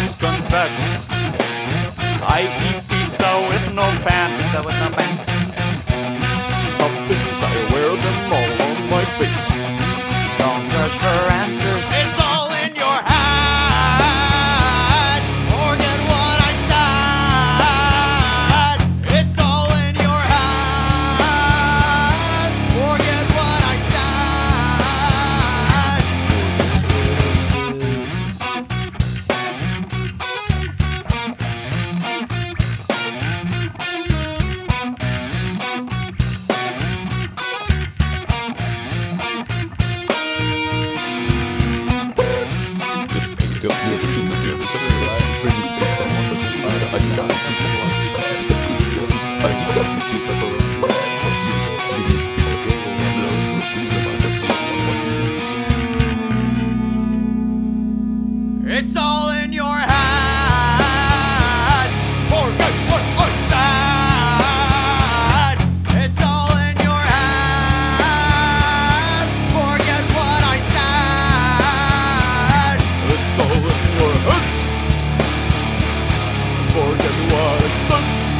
must confess, I eat pizza with no pants. Pizza with no pants. It's all was sunk